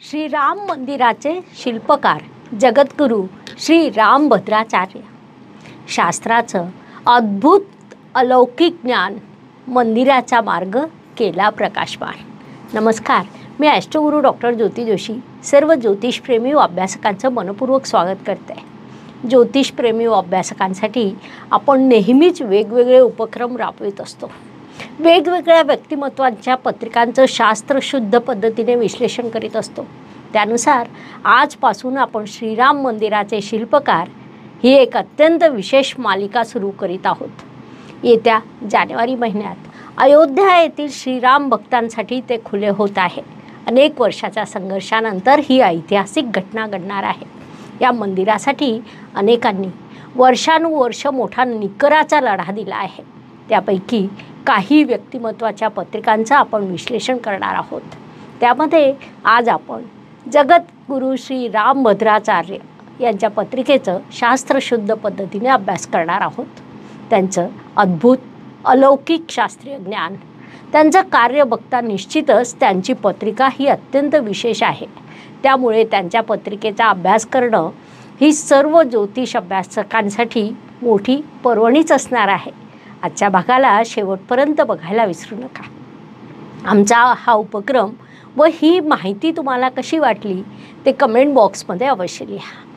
श्रीराम मंदिराचे शिल्पकार जगद्गुरू श्री रामभद्राचार्य शास्त्राचं अद्भुत अलौकिक ज्ञान मंदिराचा मार्ग केला प्रकाशमान. नमस्कार मी ॲस्ट्रोगुरू डॉक्टर ज्योती जोशी सर्व ज्योतिषप्रेमी व अभ्यासकांचं मनपूर्वक स्वागत करते. ज्योतिषप्रेमी व अभ्यासकांसाठी आपण नेहमीच वेगवेगळे उपक्रम राबवित असतो. वेगवेगळ्या व्यक्तिमत्वांच्या पत्रिकांचं शास्त्रशुद्ध पद्धतीने विश्लेषण करीत असतो. त्यानुसार आजपासून आपण श्रीराम मंदिराचे शिल्पकार ही एक अत्यंत विशेष मालिका सुरू करीत आहोत. येत्या जानेवारी महिन्यात अयोध्या येथील श्रीराम भक्तांसाठी ते खुले होत आहे. अनेक वर्षाच्या संघर्षानंतर ही ऐतिहासिक घटना घडणार आहे. या मंदिरासाठी अनेकांनी वर्षानुवर्ष मोठा निकराचा लढा दिला आहे. त्यापैकी काही व्यक्तिमत्वाच्या पत्रिकांचं आपण विश्लेषण करणार आहोत. त्यामध्ये आज आपण जगद्गुरू श्री रामभद्राचार्य यांच्या पत्रिकेचं शास्त्रशुद्ध पद्धतीने अभ्यास करणार आहोत. त्यांचं अद्भुत अलौकिक शास्त्रीय ज्ञान त्यांचं कार्य बघता निश्चितच त्यांची पत्रिका ही अत्यंत विशेष आहे. त्यामुळे त्यांच्या पत्रिकेचा अभ्यास करणं ही सर्व ज्योतिष अभ्यासकांसाठी मोठी पर्वणीच असणार आहे. आजच्या भागाला शेवटपर्यंत बघायला विसरू नका. आमचा हा उपक्रम व ही माहिती तुम्हाला कशी वाटली ते कमेंट बॉक्समध्ये अवश्य लिहा.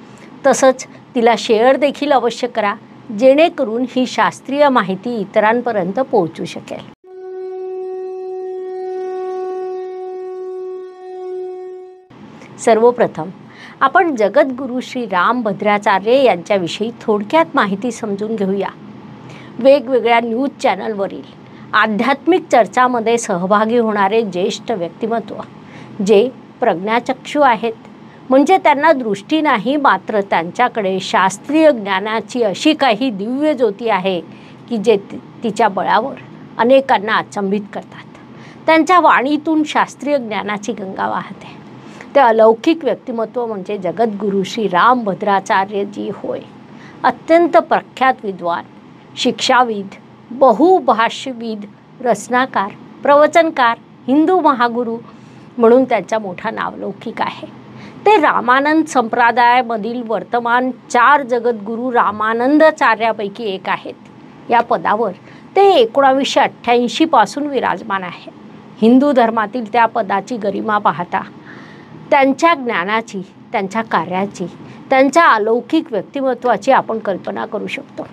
तसंच तिला शेअर देखील अवश्य करा जेणेकरून ही शास्त्रीय माहिती इतरांपर्यंत पोहोचू शकेल. सर्वप्रथम आपण जगद्गुरू श्री रामभद्राचार्य यांच्याविषयी थोडक्यात माहिती समजून घेऊया. वेगवेगळ्या न्यूज चॅनलवरील आध्यात्मिक चर्चामध्ये सहभागी होणारे ज्येष्ठ व्यक्तिमत्व जे प्रज्ञाचक्षू आहेत. म्हणजे त्यांना दृष्टी नाही मात्र त्यांच्याकडे शास्त्रीय ज्ञानाची अशी काही दिव्य ज्योती आहे की जे ति- तिच्या बळावर अनेकांना अचंबित करतात. त्यांच्या वाणीतून शास्त्रीय ज्ञानाची गंगा वाहते. ते अलौकिक व्यक्तिमत्व म्हणजे जगद्गुरू श्री रामभद्राचार्यजी होय. अत्यंत प्रख्यात विद्वान शिक्षाविद बहुभाष्यविद रचनाकार प्रवचनकार हिंदू महागुरू म्हणून त्यांचा मोठा नावलौकिक आहे. ते रामानंद संप्रदायामधील वर्तमान चार जगद्गुरू रामानंदचार्यापैकी एक आहेत. या पदावर ते एकोणावीसशे अठ्ठ्याऐंशीपासून विराजमान आहे. हिंदू धर्मातील त्या पदाची गरिमा पाहता त्यांच्या ज्ञानाची त्यांच्या कार्याची त्यांच्या अलौकिक व्यक्तिमत्वाची आपण कल्पना करू शकतो.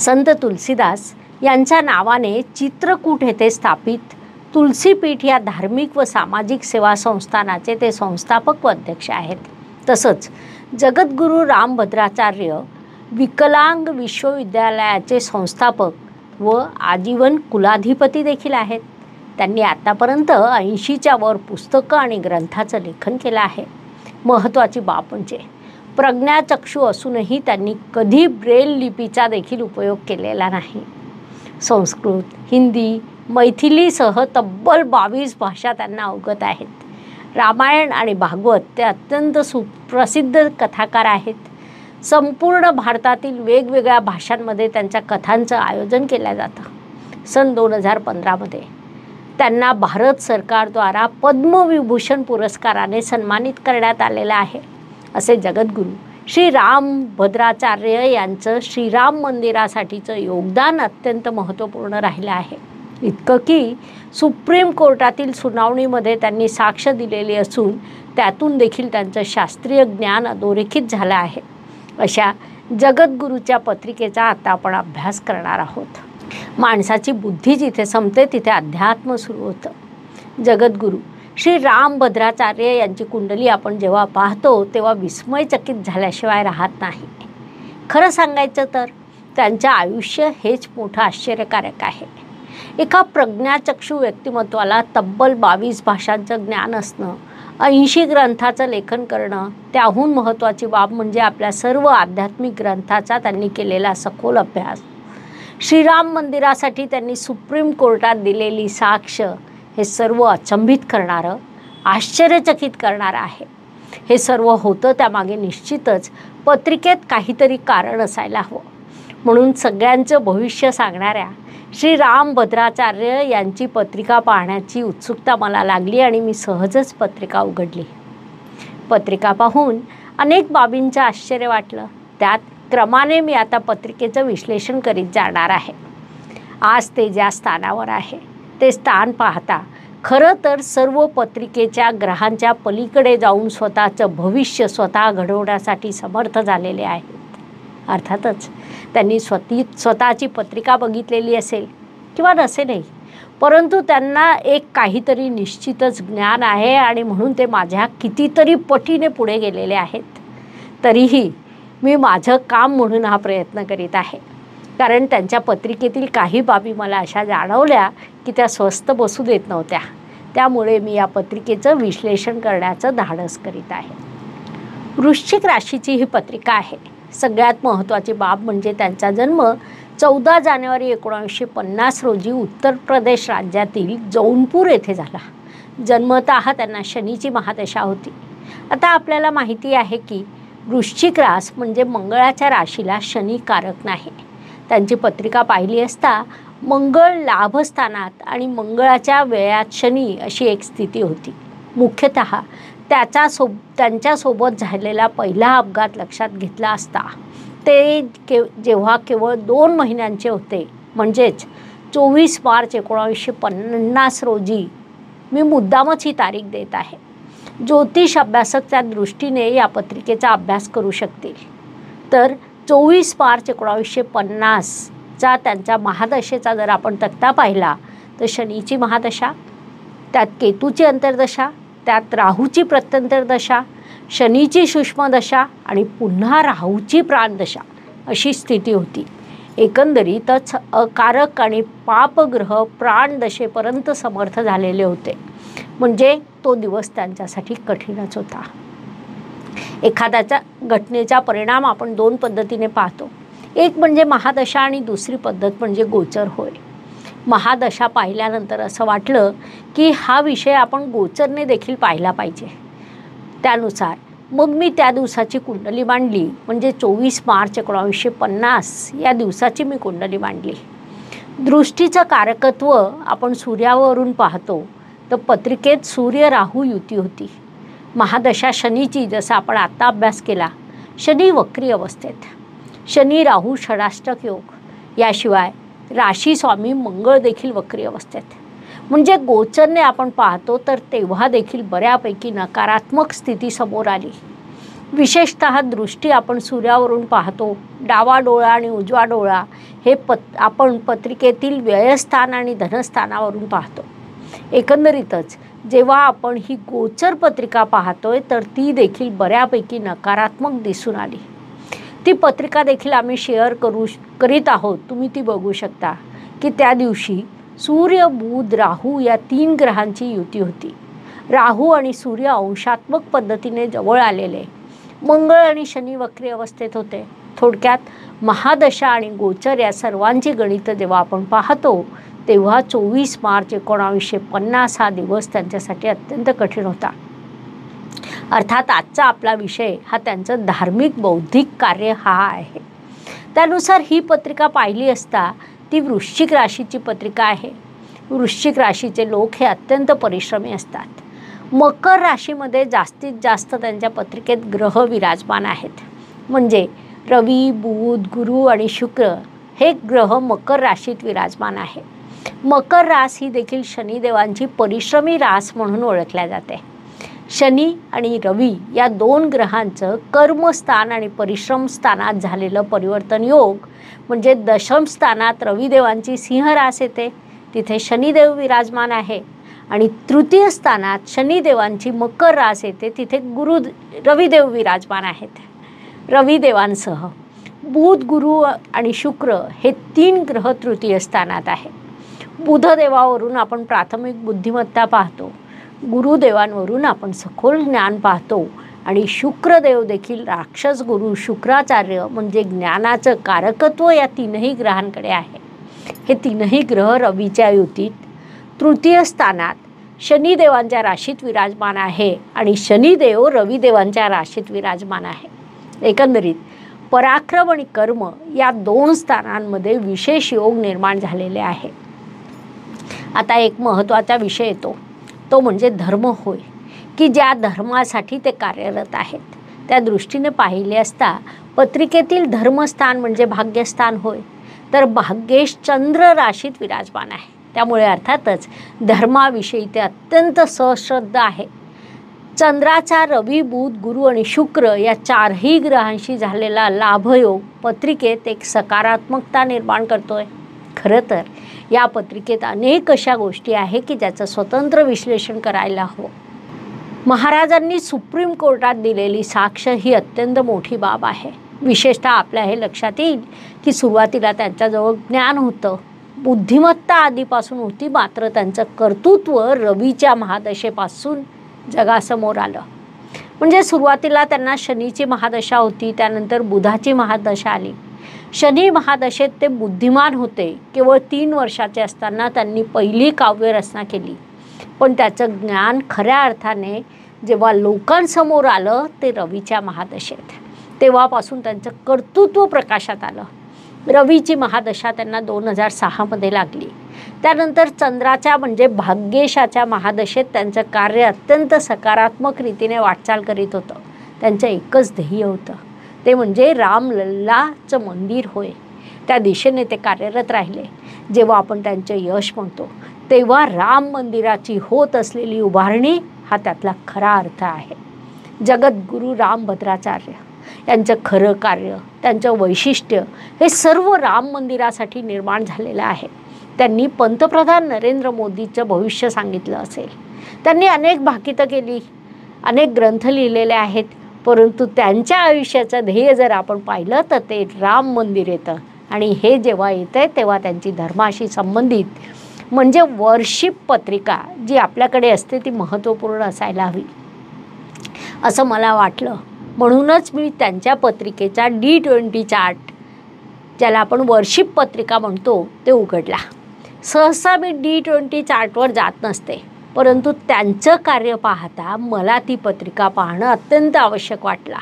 संत तुलसीदास यांच्या नावाने चित्रकूट येथे स्थापित. तुलसीपीठ या धार्मिक व सामाजिक सेवा संस्थानाचे ते संस्थापक व अध्यक्ष आहेत. तसंच जगद्गुरू रामभद्राचार्य विकलांग विश्वविद्यालयाचे संस्थापक व आजीवन कुलाधिपती देखील आहेत. त्यांनी आतापर्यंत ऐंशीच्या वर पुस्तकं आणि ग्रंथाचं लेखन केलं आहे. महत्त्वाची बाब म्हणजे प्रज्ञाचक्षू असूनही त्यांनी कधी ब्रेल लिपीचा देखील उपयोग केलेला नाही. संस्कृत हिंदी मैथिलीसह तब्बल बावीस भाषा त्यांना अवगत आहेत. रामायण आणि भागवत ते अत्यंत सुप्रसिद्ध कथाकार आहेत. संपूर्ण भारतातील वेगवेगळ्या भाषांमध्ये त्यांच्या कथांचं आयोजन केलं जातं. सन दोन हजार पंधरामध्ये त्यांना भारत सरकारद्वारा पद्मविभूषण पुरस्काराने सन्मानित करण्यात आलेलं आहे. असे जगद्गुरू. श्री रामभद्राचार्य यांचं श्रीराम मंदिरासाठीचं योगदान अत्यंत महत्त्वपूर्ण राहिलं आहे. इतकं की सुप्रीम कोर्टातील सुनावणीमध्ये त्यांनी साक्ष दिलेली असून त्यातून देखील त्यांचं शास्त्रीय ज्ञान अधोरेखित झालं आहे. अशा जगद्गुरूच्या पत्रिकेचा आता आपण अभ्यास करणार आहोत. माणसाची बुद्धी जिथे संपते तिथे अध्यात्म सुरू होतं. जगद्गुरू श्री रामभद्राचार्य यांची कुंडली आपण जेव्हा पाहतो तेव्हा विस्मयचकित झाल्याशिवाय राहत नाही. खरं सांगायचं तर त्यांचं आयुष्य हेच मोठं आश्चर्यकारक आहे. एका प्रज्ञाचक्षू व्यक्तिमत्वाला तब्बल बावीस भाषांचं ज्ञान असणं ऐंशी ग्रंथाचं लेखन करणं त्याहून महत्त्वाची बाब म्हणजे आपल्या सर्व आध्यात्मिक ग्रंथाचा त्यांनी केलेला सखोल अभ्यास. श्रीराम मंदिरासाठी त्यांनी सुप्रीम कोर्टात दिलेली साक्ष हे सर्व अचंबित करणारं आश्चर्यचकित करणारं आहे. हे सर्व होतं त्यामागे निश्चितच पत्रिकेत काहीतरी कारण असायला हवं. म्हणून सगळ्यांचं भविष्य सांगणाऱ्या श्री राम भद्राचार्य यांची पत्रिका पाहण्याची उत्सुकता मला लागली आणि मी सहजच पत्रिका उघडली. पत्रिका पाहून अनेक बाबींचं आश्चर्य वाटलं. त्यात क्रमाने मी आता पत्रिकेचं विश्लेषण करीत जाणार आहे. आज ते ज्या स्थानावर आहे ते स्थान पाहता. खरं तर सर्व पत्रिकेच्या ग्रहांच्या पलीकडे जाऊन स्वतःचं भविष्य स्वतः घडवण्यासाठी समर्थ झालेले आहेत. अर्थातच त्यांनी स्वती स्वतःची पत्रिका बघितलेली असेल किंवा नसेलही परंतु त्यांना एक काहीतरी निश्चितच ज्ञान आहे आणि म्हणून ते माझ्या कितीतरी पटीने पुढे गेलेले आहेत. तरीही मी माझं काम म्हणून हा प्रयत्न करीत आहे. कारण त्यांच्या पत्रिकेतील काही बाबी मला अशा जाणवल्या की त्या स्वस्त बसू देत नव्हत्या. त्यामुळे मी या पत्रिकेचं विश्लेषण करण्याचं धाडस करीत आहे. वृश्चिक राशीची ही पत्रिका आहे. सगळ्यात महत्त्वाची बाब म्हणजे त्यांचा जन्म चौदा जानेवारी एकोणावीसशे पन्नास रोजी उत्तर प्रदेश राज्यातील जौनपूर येथे झाला. जन्मत त्यांना शनीची महादशा होती. आता आपल्याला माहिती आहे की वृश्चिक रास म्हणजे मंगळाच्या राशीला शनी कारक नाही. त्यांची पत्रिका पाहिली असता मंगळ लाभस्थानात आणि मंगळाच्या वेळात शनी अशी एक स्थिती होती. मुख्यतः त्याचा सो त्यांच्यासोबत झालेला पहिला अपघात लक्षात घेतला असता. ते के जेव्हा केवळ दोन महिन्यांचे होते म्हणजेच चोवीस मार्च एकोणावीसशे पन्नास रोजी मी मुद्दामच ही तारीख देत आहे. ज्योतिष अभ्यासक त्या दृष्टीने या पत्रिकेचा अभ्यास करू शकतील. तर चोवीस मार्च एकोणावीसशे चा त्यांच्या महादशेचा जर आपण तक्ता पाहिला तर शनीची महादशा त्यात केतूची अंतर्दशा त्यात राहूची प्रत्यंतरदशा शनीची सूक्ष्मदशा आणि पुन्हा राहूची प्राणदशा अशी स्थिती होती. एकंदरीतच अकारक आणि पापग्रह प्राणदशेपर्यंत समर्थ झालेले होते. म्हणजे तो दिवस त्यांच्यासाठी कठीणच होता. एखाद्याच्या घटनेचा परिणाम आपण दोन पद्धतीने पाहतो. एक म्हणजे महादशा आणि दुसरी पद्धत म्हणजे गोचर होय. महादशा पाहिल्यानंतर असं वाटलं की हा विषय आपण गोचरने देखील पाहिला पाहिजे. त्यानुसार मग मी त्या दिवसाची कुंडली मांडली. म्हणजे चोवीस मार्च एकोणावीसशे पन्नास या दिवसाची मी कुंडली मांडली. दृष्टीचं कारकत्व आपण सूर्यावरून पाहतो तर पत्रिकेत सूर्य राहू युती होती. महादशा शनीची जसं आपण आता अभ्यास केला शनी वक्री अवस्थेत. शनी राहू षडाष्टक योग. याशिवाय राशी स्वामी मंगळ देखील वक्री अवस्थेत. म्हणजे गोचरने आपण पाहतो तर तेव्हा देखील बऱ्यापैकी नकारात्मक स्थिती समोर आली. विशेषत दृष्टी आपण सूर्यावरून पाहतो. डावा डोळा आणि उजवा डोळा हे पत आपण पत्रिकेतील व्ययस्थान आणि धनस्थानावरून पाहतो. एकंदरीतच जेव्हा आपण ही गोचर पत्रिका पाहतोय तर ती देखील बऱ्यापैकी नकारात्मक दिसून आली. ती पत्रिका देखील आम्ही शेअर करू करीत आहोत. तुम्ही ती बघू शकता की त्या दिवशी सूर्य बुध राहू या तीन ग्रहांची युती होती. राहू आणि सूर्य अंशात्मक पद्धतीने जवळ आलेले. मंगळ आणि शनी वक्री अवस्थेत होते. थोडक्यात महादशा आणि गोचर या सर्वांची गणितं जेव्हा आपण पाहतो तेव्हा चोवीस मार्च एकोणावीसशे पन्नास हा दिवस त्यांच्यासाठी अत्यंत कठीण होता. अर्थात आजचा आपला विषय हा त्यांचं धार्मिक बौद्धिक कार्य हा आहे. त्यानुसार ही पत्रिका पाहिली असता ती वृश्चिक राशीची पत्रिका आहे. वृश्चिक राशीचे लोक हे अत्यंत परिश्रमी असतात. मकर राशीमध्ये जास्तीत जास्त त्यांच्या पत्रिकेत ग्रह विराजमान आहेत. म्हणजे रवी बुध गुरु आणि शुक्र हे ग्रह मकर राशीत विराजमान आहे. मकर रास ही देखील शनिदेवांची परिश्रमी रास म्हणून ओळखल्या जाते. शनी आणि रवी या दोन ग्रहांचं कर्मस्थान आणि परिश्रम स्थानात झालेलं परिवर्तन योग म्हणजे दशम स्थानात रविदेवांची सिंह रास येते. तिथे शनिदेव विराजमान आहे. आणि तृतीय स्थानात शनिदेवांची मकर रास येते. तिथे गुरु रविदेव विराजमान आहेत. रविदेवांसह बुध गुरु आणि शुक्र हे तीन ग्रह तृतीय स्थानात आहे. बुधदेवावरून आपण प्राथमिक बुद्धिमत्ता पाहतो. गुरुदेवांवरून आपण सखोल ज्ञान पाहतो आणि शुक्रदेव देखील राक्षस गुरु शुक्राचार्य म्हणजे ज्ञानाचं कारकत्व या तीनही ग्रहांकडे आहे. हे तीनही ग्रह रवीच्या युतीत तृतीय स्थानात शनिदेवांच्या राशीत विराजमान आहे आणि शनिदेव रविदेवांच्या राशीत विराजमान आहे. एकंदरीत पराक्रम आणि कर्म या दोन स्थानांमध्ये विशेष योग निर्माण झालेले आहे. आता एक महत्त्वाचा विषय येतो. तो म्हणजे धर्म होय की ज्या धर्मासाठी ते कार्यरत आहेत. त्या दृष्टीने पाहिले असता पत्रिकेतील धर्मस्थान म्हणजे भाग्यस्थान होय. तर भाग्येश चंद्र राशीत विराजमान आहे. त्यामुळे अर्थातच धर्माविषयी ते अत्यंत सश्रद्धा आहे. चंद्राचा रवी बुध गुरु आणि शुक्र या चारही ग्रहांशी झालेला लाभयोग पत्रिकेत एक सकारात्मकता निर्माण करतोय. खरं तर या पत्रिकेत अनेक अशा गोष्टी आहे की ज्याचं स्वतंत्र विश्लेषण करायला हवं. महाराजांनी सुप्रीम कोर्टात दिलेली साक्ष ही अत्यंत मोठी बाब आहे. विशेषतः आपल्या हे लक्षात येईल की सुरुवातीला त्यांच्याजवळ ज्ञान होतं. बुद्धिमत्ता आधीपासून होती मात्र त्यांचं कर्तृत्व रवीच्या महादशेपासून जगासमोर आलं. म्हणजे सुरुवातीला त्यांना शनीची महादशा होती त्यानंतर बुधाची महादशा आली. शनी महादशेत ते बुद्धिमान होते. केवळ तीन वर्षाचे असताना त्यांनी पहिली काव्यरचना केली. पण त्याचं ज्ञान खऱ्या अर्थाने जेव्हा लोकांसमोर आलं ते रवीच्या महादशेत. तेव्हापासून त्यांचं कर्तृत्व प्रकाशात आलं. रवीची महादशा त्यांना दोन हजार सहामध्ये लागली. त्यानंतर चंद्राच्या म्हणजे भाग्येशाच्या महादशेत त्यांचं कार्य अत्यंत सकारात्मक रीतीने वाटचाल करीत होतं. त्यांचं एकच ध्येय होतं. ते म्हणजे रामलल्लाचं मंदिर होय. त्या दिशेने ते कार्यरत राहिले. जेव्हा आपण त्यांचे यश म्हणतो तेव्हा राम मंदिराची होत असलेली उभारणी हा त्यातला खरा अर्थ आहे. जगद्गुरू रामभद्राचार्य यांचं खरं कार्य त्यांचं वैशिष्ट्य हे सर्व राम मंदिरासाठी निर्माण झालेलं आहे. त्यांनी पंतप्रधान नरेंद्र मोदीचं भविष्य सांगितलं असेल. त्यांनी अनेक भाकितं केली अनेक ग्रंथ लिहिलेले आहेत. परंतु त्यांच्या आयुष्याचं ध्येय जर आपण पाहिलं तर ते राम मंदिर येतं. आणि हे जेव्हा येतं आहे तेव्हा त्यांची धर्माशी संबंधित म्हणजे वर्शिप पत्रिका जी आपल्याकडे असते ती महत्त्वपूर्ण असायला हवी. असं मला वाटलं. म्हणूनच मी त्यांच्या पत्रिकेचा डी ट्वेंटी चार्ट ज्याला आपण वर्शिप पत्रिका म्हणतो ते उघडला. सहसा मी डी ट्वेंटी चार्टवर जात नसते. परंतु त्यांचं कार्य पाहता मला ती पत्रिका पाहणं अत्यंत आवश्यक वाटला.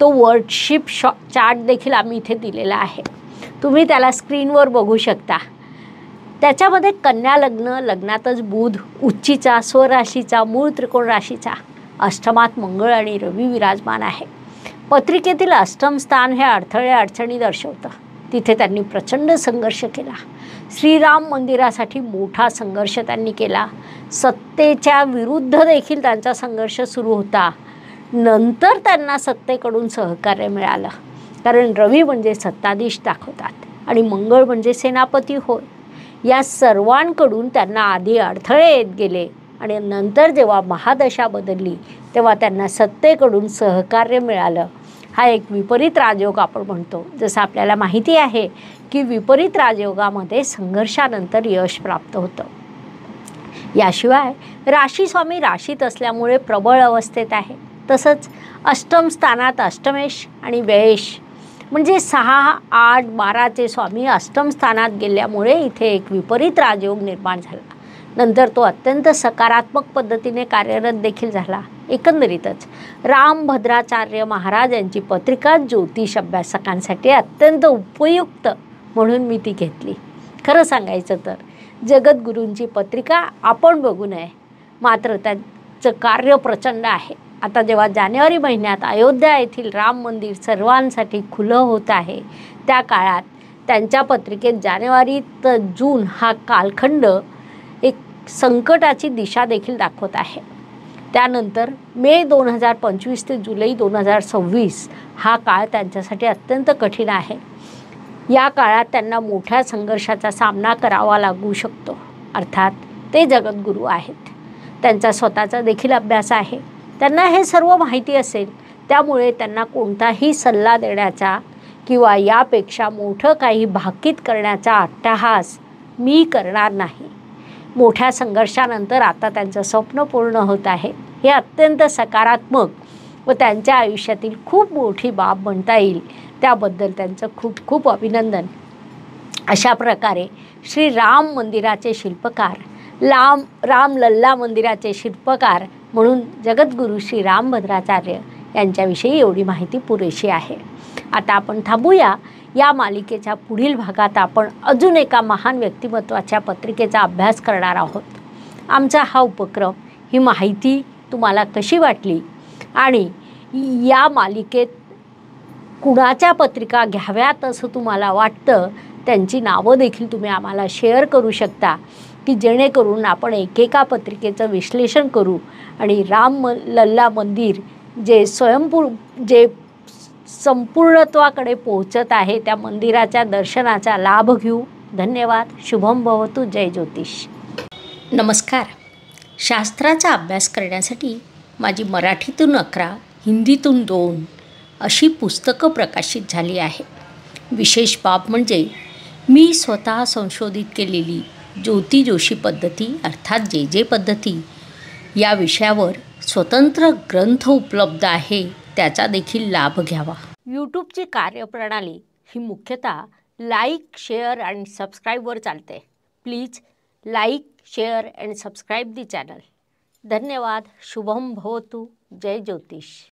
तो वर्डशिप शॉ चार्ट देखील आम्ही इथे दिलेला आहे. तुम्ही त्याला स्क्रीनवर बघू शकता. त्याच्यामध्ये कन्या लग्न लग्नातच बुध उच्चीचा स्वराशीचा मूळ त्रिकोण राशीचा अष्टमात मंगळ आणि रवी विराजमान आहे. पत्रिकेतील अष्टम स्थान हे अडथळे अडचणी दर्शवतं. तिथे त्यांनी प्रचंड संघर्ष केला. श्रीराम मंदिरासाठी मोठा संघर्ष त्यांनी केला. सत्तेच्या विरुद्ध देखील त्यांचा संघर्ष सुरू होता. नंतर त्यांना सत्तेकडून सहकार्य मिळालं. कारण रवी म्हणजे सत्ताधीश दाखवतात आणि मंगळ म्हणजे सेनापती होय. या सर्वांकडून त्यांना आधी अडथळे येत गेले आणि नंतर जेव्हा महादशा बदलली तेव्हा त्यांना सत्तेकडून सहकार्य मिळालं. हा एक विपरीत राजयोग आपण म्हणतो. जसं आपल्याला माहिती आहे की विपरीत राजयोगामध्ये संघर्षानंतर यश प्राप्त होतं. याशिवाय राशी स्वामी राशीत असल्यामुळे प्रबळ अवस्थेत आहे. तसंच अष्टम स्थानात अष्टमेश आणि व्ययेश म्हणजे सहा आठ बाराचे स्वामी अष्टम स्थानात गेल्यामुळे इथे एक विपरीत राजयोग निर्माण झाला. नंतर तो अत्यंत सकारात्मक पद्धतीने कार्यरत देखील झाला एकंदरीतच. रामभद्राचार्य महाराज यांची पत्रिका ज्योतिष अभ्यासकांसाठी अत्यंत उपयुक्त म्हणून मी ती घेतली. खरं सांगायचं तर जगद्गुरूंची पत्रिका आपण बघू नये मात्र त्यांचं कार्य प्रचंड आहे. आता जेव्हा जानेवारी महिन्यात अयोध्या येथील राम मंदिर सर्वांसाठी खुलं होत आहे त्या काळात त्यांच्या पत्रिकेत जानेवारी तर जून हा कालखंड संकटाची दिशा देखील दाखवत आहे. त्यानंतर मे दोन हजार पंचवीस ते जुलै दोन हजार सव्वीस हा काळ त्यांच्यासाठी अत्यंत कठीण आहे. या काळात त्यांना मोठ्या संघर्षाचा सामना करावा लागू शकतो. अर्थात ते जगद्गुरू आहेत. त्यांचा स्वतःचा देखील अभ्यास आहे. त्यांना हे सर्व माहिती असेल त्यामुळे त्यांना कोणताही सल्ला देण्याचा किंवा यापेक्षा मोठं काही भाकीत करण्याचा अट्टहास मी करणार नाही. मोठ्या संघर्षानंतर आता त्यांचं स्वप्न पूर्ण होत आहे. हे अत्यंत सकारात्मक व त्यांच्या आयुष्यातील खूप मोठी बाब म्हणता येईल. त्याबद्दल त्यांचं खूप खूप अभिनंदन. अशा प्रकारे श्री राम मंदिराचे शिल्पकार लाम राम लल्ला मंदिराचे शिल्पकार म्हणून जगद्गुरू श्री रामभद्राचार्य यांच्याविषयी एवढी माहिती पुरेशी आहे. आता आपण थांबूया. या मालिकेच्या पुढील भागात आपण अजून एका महान व्यक्तिमत्वाच्या पत्रिकेचा अभ्यास करणार आहोत. आमचा हा उपक्रम ही माहिती तुम्हाला कशी वाटली? आणि या मालिकेत कुणाच्या पत्रिका घ्याव्यात असं तुम्हाला वाटतं? त्यांची नावं देखील तुम्ही आम्हाला शेअर करू शकता की जेणेकरून आपण एकेका पत्रिकेचं विश्लेषण करू आणि राम म लल्ला मंदिर जे स्वयंपूर जे संपूर्णत्वाकडे पोहोचत आहे. त्या मंदिराच्या दर्शनाचा लाभ घेऊ. धन्यवाद. शुभम भवतु. जय ज्योतिष. नमस्कार. शास्त्राचा अभ्यास करण्यासाठी माझी मराठीतून अकरा हिंदीतून दोन अशी पुस्तकं प्रकाशित झाली आहे विशेष बाब म्हणजे मी स्वतः संशोधित केलेली ज्योती जोशी पद्धती अर्थात जे जे पद्धती या विषयावर स्वतंत्र ग्रंथ उपलब्ध आहे. त्याचा देखील लाभ घ्यावा. यूट्यूबची कार्यप्रणाली ही मुख्यतः लाईक शेअर अँड सबस्क्राईबवर चालते. Please like share and subscribe the channel. धन्यवाद. शुभम भवतु. जय ज्योतिष.